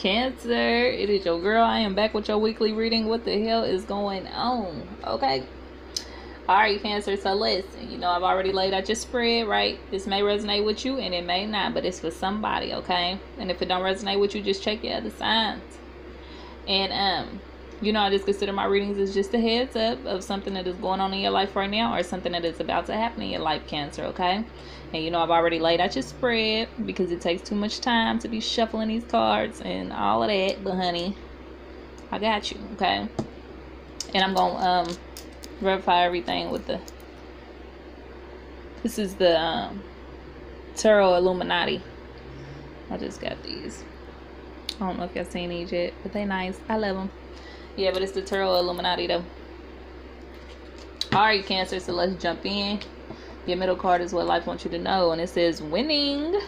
Cancer, it is your girl. I am back with your weekly reading. What the hell is going on? Okay. All right, Cancer. So listen, you know, I've already laid out your spread, right? This may resonate with you and it may not, but it's for somebody, okay? And if it don't resonate with you, just check your other signs. And um, you know, I just consider my readings as just a heads up of something that is going on in your life right now or something that is about to happen in your life, Cancer, okay? And you know, I've already laid out your spread because it takes too much time to be shuffling these cards and all of that. But honey, I got you, okay? And I'm gonna um verify everything with the this is the um Tarot Illuminati. I just got these. I don't know if y'all seen these yet, but they nice. I love them. Yeah, but it's the Tarot Illuminati though. Alright, Cancer, so let's jump in. Your middle card is what life wants you to know. And it says winning.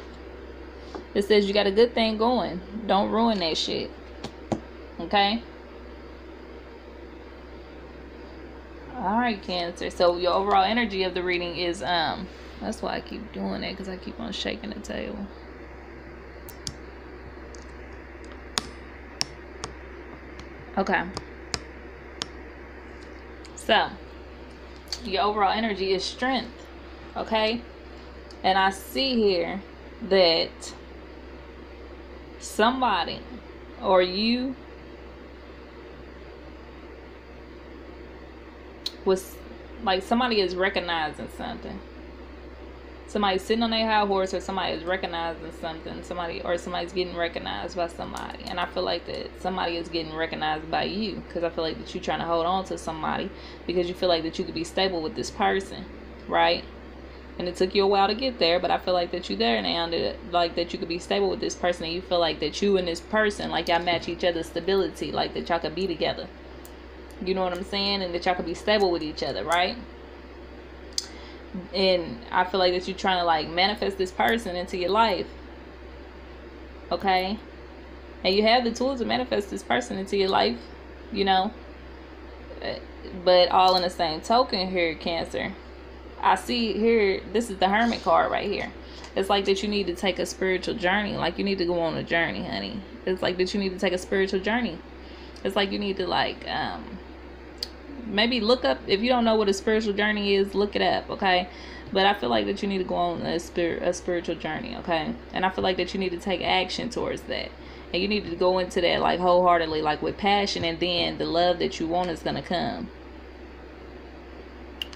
It says you got a good thing going. Don't ruin that shit. Okay? Alright, Cancer. So your overall energy of the reading is um that's why I keep doing it, because I keep on shaking the table. Okay. So, your overall energy is strength. Okay? And I see here that somebody or you was like somebody is recognizing something somebody's sitting on their high horse or somebody is recognizing something somebody or somebody's getting recognized by somebody. And i feel like that somebody is getting recognized by you because i feel like that you're trying to hold on to somebody because you feel like that you could be stable with this person right? And it took you a while to get there but i feel like that you're there now that like that you could be stable with this person and you feel like that you and this person like y'all match each other's stability like that y'all could be together. You know what i'm saying? And that y'all could be stable with each other right and I feel like that you're trying to like manifest this person into your life. Okay? And you have the tools to manifest this person into your life, you know. But all in the same token here, Cancer. I see here, this is the Hermit card right here. It's like that you need to take a spiritual journey. Like you need to go on a journey, honey. It's like that you need to take a spiritual journey. It's like you need to like um maybe look up if you don't know what a spiritual journey is look it up okay? But i feel like that you need to go on a spirit a spiritual journey okay? And i feel like that you need to take action towards that. And you need to go into that like wholeheartedly like with passion and then the love that you want is gonna come.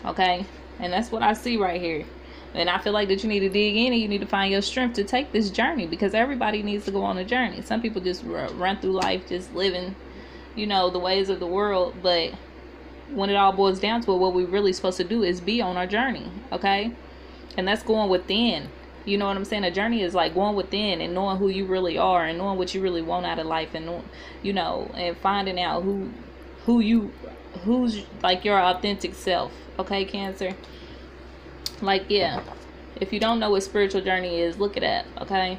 Okay? And that's what i see right here. And i feel like that you need to dig in and you need to find your strength to take this journey because everybody needs to go on a journey. Some people just run through life just living you know the ways of the world but when it all boils down to it, what we're really supposed to do is be on our journey, okay? And that's going within. You know what I'm saying? A journey is like going within and knowing who you really are and knowing what you really want out of life and you know and finding out who who you who's like your authentic self. Okay, Cancer? Like yeah. If you don't know what spiritual journey is, look it up, okay?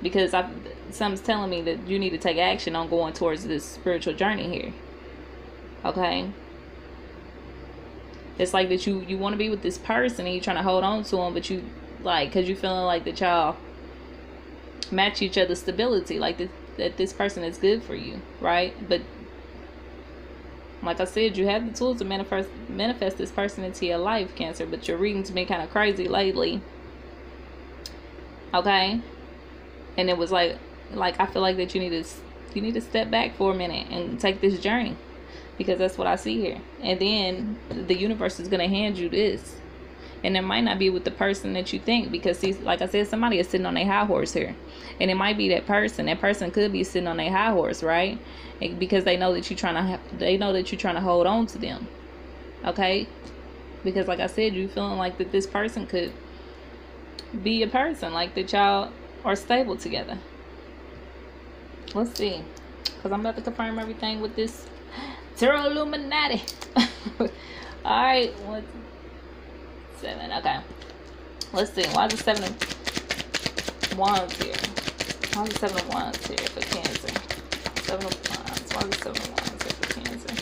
Because I something's telling me that you need to take action on going towards this spiritual journey here. Okay? It's like that you you want to be with this person and you're trying to hold on to them but you like because you're feeling like that y'all match each other's stability like that that this person is good for you right? But like i said you have the tools to manifest manifest this person into your life cancer but your reading's been kind of crazy lately okay? And it was like like i feel like that you need to you need to step back for a minute and take this journey because that's what I see here. And then the universe is going to hand you this. And it might not be with the person that you think because, see, like I said, somebody is sitting on a high horse here. And it might be that person. That person could be sitting on a high horse, right? Because they know that you're trying to have, they know that you're trying to hold on to them. Okay? Because, like I said, you feeling like that this person could be a person, like that y'all are stable together. Let's see. Because I'm about to confirm everything with this Tarot Illuminati. Alright, what? Seven, okay. Let's see. Why is the seven of wands here? Why is the seven of wands here for Cancer? Seven of wands. Why is the seven of wands here for Cancer?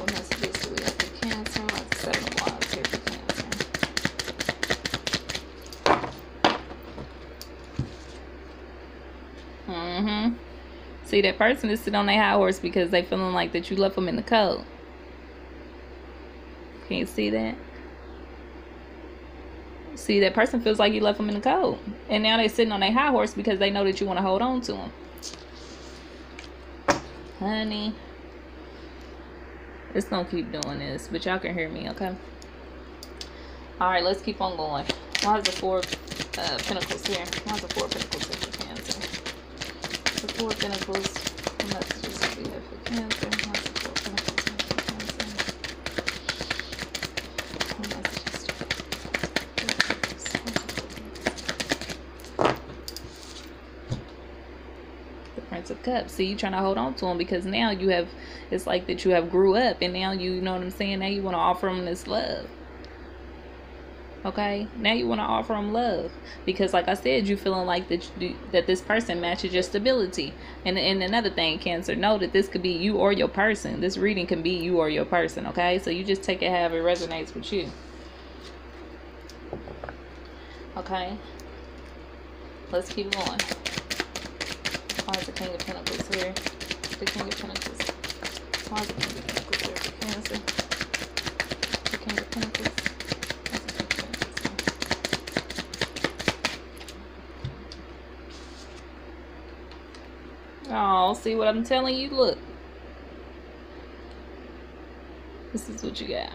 What messages do we have for Cancer? Why is the seven of wands here for Cancer? Mm-hmm. See, that person is sitting on their high horse because they feeling like that you left them in the cold. Can you see that? See, that person feels like you left them in the cold. And now they're sitting on their high horse because they know that you want to hold on to them. Honey. It's going to keep doing this. But y'all can hear me, okay? Alright, let's keep on going. Why is the four uh, pentacles here? Why is the four pentacles here? The four pentacles. The messages we have for Cancer. Why is the four pentacles here for Cancer? The Prince of Cups. See, you trying to hold on to him because now you have, it's like that you have grew up and now you, you know what I'm saying? Now you want to offer him this love. Okay, now you want to offer him love because, like I said, you feeling like that you, that this person matches your stability. And and another thing, Cancer, know that this could be you or your person. This reading can be you or your person. Okay, so you just take it however it resonates with you. Okay, let's keep going. Why is the King of Pentacles here? The King of Pentacles. Why is the King of Pentacles here Cancer? The King of Pentacles. Why is the King of Pentacles here? Oh, see what I'm telling you? Look. This is what you got.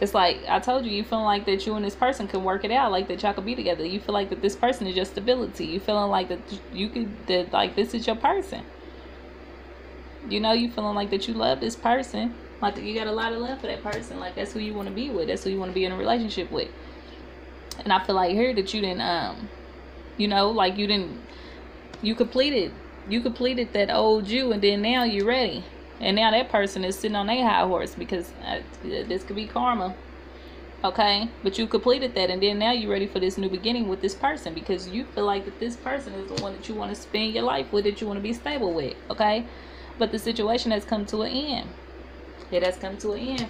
It's like I told you, you feeling like that you and this person can work it out, like that y'all could be together. You feel like that this person is your stability. You feeling like that you could that like this is your person. You know, you feeling like that you love this person. Like you got a lot of love for that person. Like that's who you want to be with. That's who you want to be in a relationship with. And I feel like here that you didn't um you know, like you didn't you completed you completed that old you and then now you're ready. And now that person is sitting on their high horse because uh, this could be karma okay? But you completed that and then now you're ready for this new beginning with this person because you feel like that this person is the one that you want to spend your life with that you want to be stable with okay? But the situation has come to an end. It has come to an end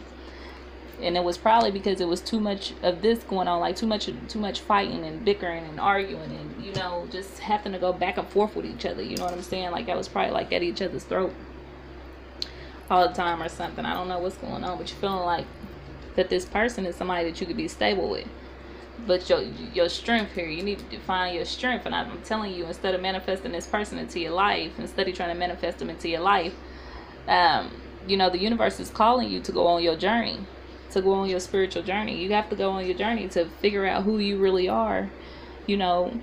and it was probably because it was too much of this going on like too much too much fighting and bickering and arguing and you know just having to go back and forth with each other you know what i'm saying? Like that was probably like at each other's throat all the time or something. I don't know what's going on but you're feeling like that this person is somebody that you could be stable with. But your your strength here you need to find your strength. And i'm telling you instead of manifesting this person into your life instead of trying to manifest them into your life um you know the universe is calling you to go on your journey to go on your spiritual journey. You have to go on your journey to figure out who you really are, you know,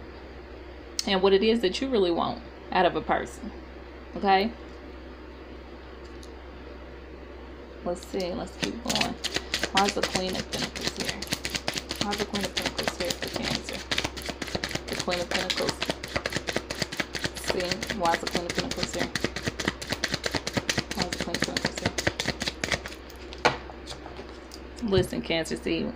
and what it is that you really want out of a person. Okay? Let's see. Let's keep going. Why's the Queen of Pentacles here? Why's the Queen of Pentacles here for Cancer? The Queen of Pentacles. see. Why's the Queen of Pentacles here? Why's the Queen of Pentacles here? Listen, Cancer, see,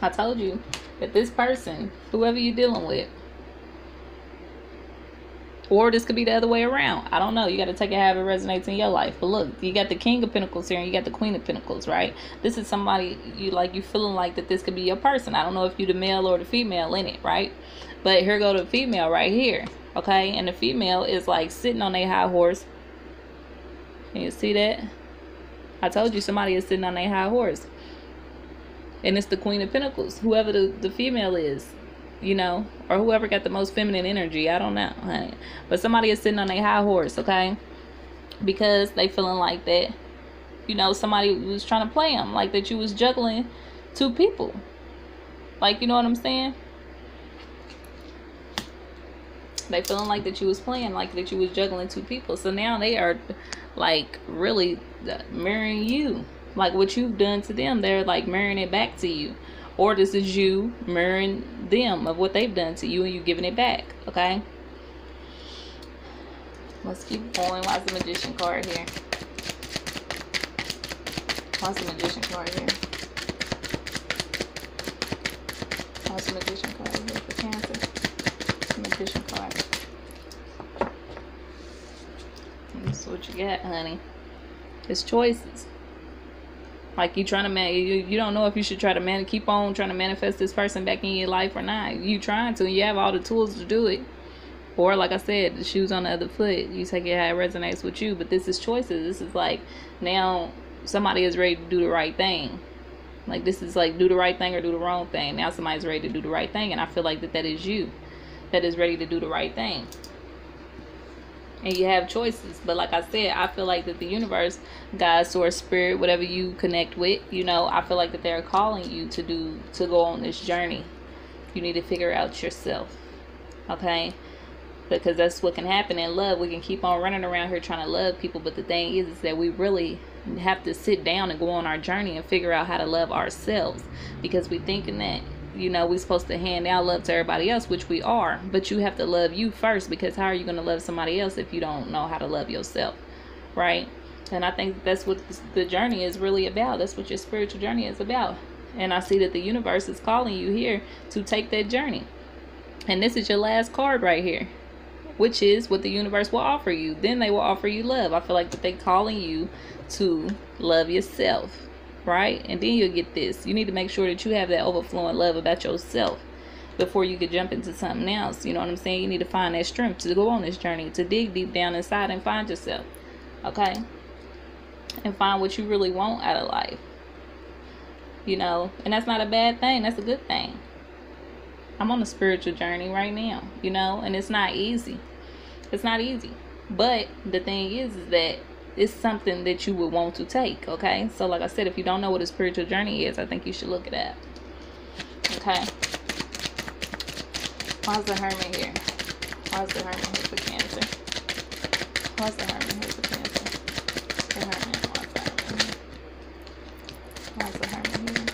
I told you that this person, whoever you're dealing with, or this could be the other way around. I don't know. You got to take it however it resonates in your life. But look, you got the King of Pentacles here and you got the Queen of Pentacles, right? This is somebody you like, you feeling like that this could be your person. I don't know if you the male or the female in it, right? But here go the female right here, okay? And the female is like sitting on a high horse. Can you see that? I told you somebody is sitting on a high horse. And it's the Queen of Pentacles. Whoever the, the female is, you know, or whoever got the most feminine energy. I don't know, honey. But somebody is sitting on a high horse, okay? Because they feeling like that, you know, somebody was trying to play them. Like that you was juggling two people. Like, you know what I'm saying? They feeling like that you was playing, like that you was juggling two people. So now they are like really mirroring you. Like what you've done to them they're like marrying it back to you. Or this is you marrying them of what they've done to you and you giving it back okay? Let's keep going. Why's the magician card here? Why's the magician card here? Why's the magician card here? For cancer. Magician card. That's what you got, honey. It's choices. Like you trying to man, you, you don't know if you should try to man keep on trying to manifest this person back in your life or not. You trying to, you have all the tools to do it. Or like I said, the shoes on the other foot. You take it how it resonates with you. But this is choices. This is like now somebody is ready to do the right thing. Like this is like do the right thing or do the wrong thing. Now somebody's ready to do the right thing, and I feel like that that is you, that is ready to do the right thing and you have choices. But like I said, I feel like that the universe, God, source, spirit, whatever you connect with, you know, I feel like that they're calling you to do to go on this journey. You need to figure out yourself. Okay? Because that's what can happen in love. We can keep on running around here trying to love people, but the thing is is that we really have to sit down and go on our journey and figure out how to love ourselves because we thinking that you know, we're supposed to hand out love to everybody else, which we are, but you have to love you first because how are you going to love somebody else if you don't know how to love yourself, right? And I think that's what the journey is really about. That's what your spiritual journey is about. And I see that the universe is calling you here to take that journey. And this is your last card right here, which is what the universe will offer you. Then they will offer you love. I feel like that they calling you to love yourself right? And then you'll get this. You need to make sure that you have that overflowing love about yourself before you could jump into something else. You know what I'm saying? You need to find that strength to go on this journey, to dig deep down inside and find yourself. Okay? And find what you really want out of life. You know, and that's not a bad thing, that's a good thing. I'm on a spiritual journey right now, you know, and it's not easy. It's not easy. But the thing is, is that it's something that you would want to take okay? So like i said if you don't know what a spiritual journey is i think you should look it up okay? Why's the hermit here. Why's the hermit here for cancer. Why's the hermit here for cancer the hermit why's the hermit here why's the hermit here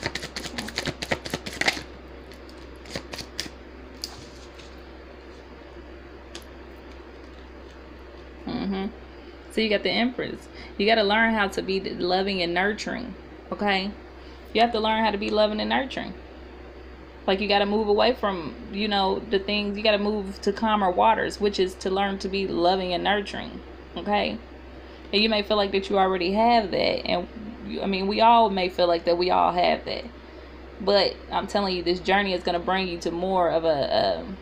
Mm-hmm. So you got the Empress. You got to learn how to be loving and nurturing. Okay? You have to learn how to be loving and nurturing. Like you got to move away from, you know, the things. You got to move to calmer waters, which is to learn to be loving and nurturing. Okay? And you may feel like that you already have that. And I mean, we all may feel like that we all have that. But I'm telling you, this journey is going to bring you to more of a, um,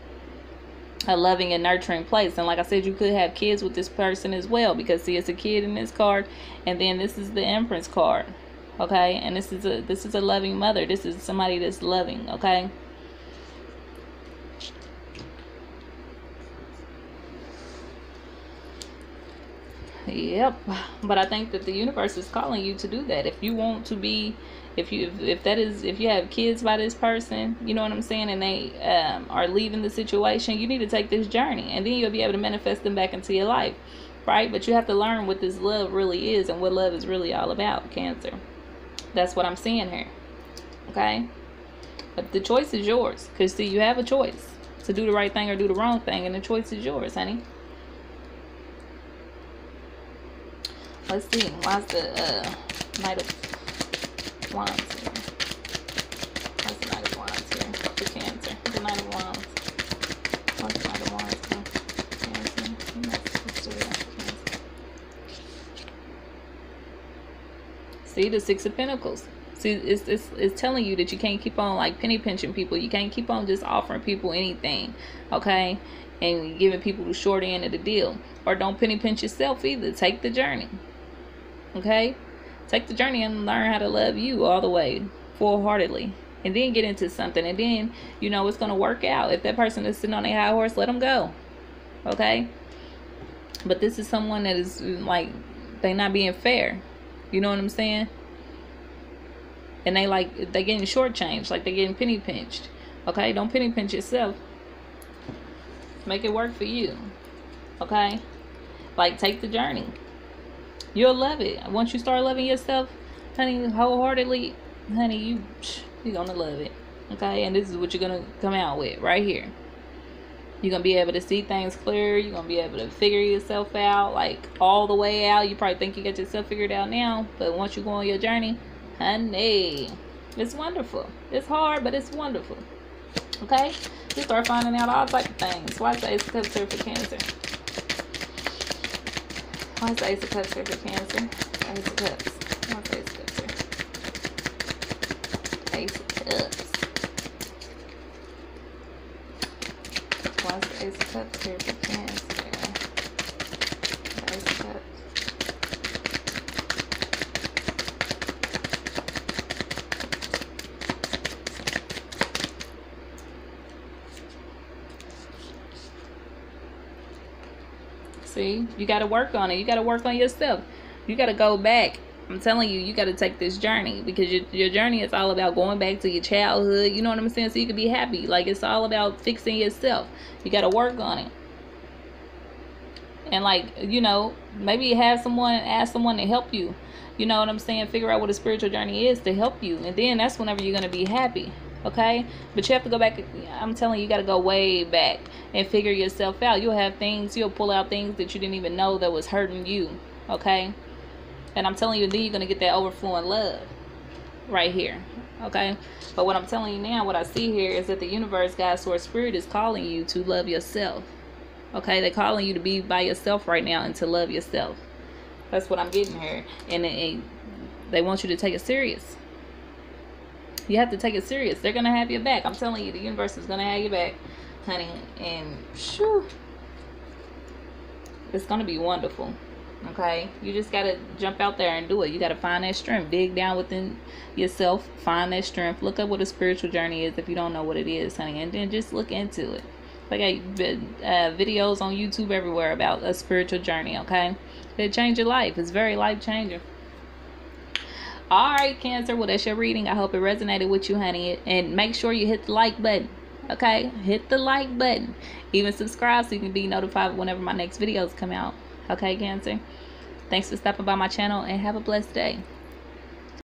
a loving and nurturing place. And like I said, you could have kids with this person as well because see, it's a kid in this card, and then this is the Empress card. Okay, and this is a this is a loving mother. This is somebody that's loving. Okay. Yep, but I think that the universe is calling you to do that. If you want to be if you if, if that is if you have kids by this person you know what i'm saying and they um, are leaving the situation you need to take this journey and then you'll be able to manifest them back into your life right? But you have to learn what this love really is and what love is really all about cancer. That's what i'm seeing here okay? But the choice is yours because see you have a choice to do the right thing or do the wrong thing and the choice is yours honey. Let's see why's the uh, knight of Wands here. What's the Knight of Wands here Cancer? The Knight of Wands. The Knight of Wands for Cancer? See the Six of Pentacles. See, it's, it's, it's telling you that you can't keep on like penny pinching people. You can't keep on just offering people anything, okay? And giving people the short end of the deal. Or don't penny pinch yourself either. Take the journey, okay? Take the journey and learn how to love you all the way full heartedly and then get into something. And then you know it's going to work out. If that person is sitting on a high horse let them go okay? But this is someone that is like they not being fair. You know what i'm saying? And they like they getting shortchanged like they getting penny pinched okay? Don't penny pinch yourself. Make it work for you okay? Like take the journey You'll love it. Once you start loving yourself, honey, wholeheartedly, honey, you you're gonna love it. Okay, and this is what you're gonna come out with right here. You're gonna be able to see things clear. You're gonna be able to figure yourself out, like all the way out. You probably think you got yourself figured out now, but once you go on your journey, honey, it's wonderful. It's hard, but it's wonderful. Okay, you start finding out all types of things. Why say it's because for Cancer? One's Six of Cups are for cancer. Six of Cups. One's Six of Cups are. Six of Cups. One's Six of Cups are for cancer. You got to work on it. You got to work on yourself. You got to go back. I'm telling you, you got to take this journey because your, your journey is all about going back to your childhood. You know what I'm saying? So you can be happy. Like it's all about fixing yourself. You got to work on it. And like, you know, maybe have someone, ask someone to help you. You know what I'm saying? Figure out what a spiritual journey is to help you. And then that's whenever you're going to be happy okay? But you have to go back i'm telling you you got to go way back and figure yourself out. You'll have things you'll pull out things that you didn't even know that was hurting you okay? And i'm telling you then you're going to get that overflowing love right here okay? But what i'm telling you now what i see here is that the universe god source spirit is calling you to love yourself okay? They're calling you to be by yourself right now and to love yourself. That's what i'm getting here. And it, they want you to take it serious you have to take it serious. They're gonna have your back. I'm telling you, the universe is gonna have your back, honey. And shoo, it's gonna be wonderful. Okay, you just gotta jump out there and do it. You gotta find that strength. Dig down within yourself. Find that strength. Look up what a spiritual journey is if you don't know what it is, honey, and then just look into it. Like I uh, videos on YouTube everywhere about a spiritual journey. Okay, it change your life. It's very life changing. All right, Cancer. Well, that's your reading. I hope it resonated with you, honey. And make sure you hit the like button. Okay? Hit the like button. Even subscribe so you can be notified whenever my next videos come out. Okay, Cancer? Thanks for stopping by my channel and have a blessed day.